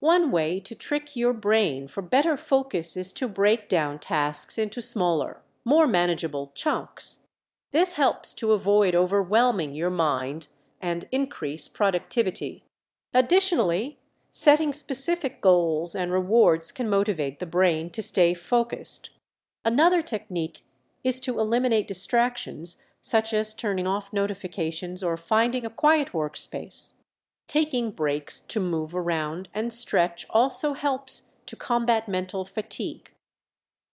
One way to trick your brain for better focus is to break down tasks into smaller, more manageable chunks. This helps to avoid overwhelming your mind and increase productivity. Additionally, setting specific goals and rewards can motivate the brain to stay focused. Another technique is to eliminate distractions, such as turning off notifications or finding a quiet work space. Taking breaks to move around and stretch also helps to combat mental fatigue.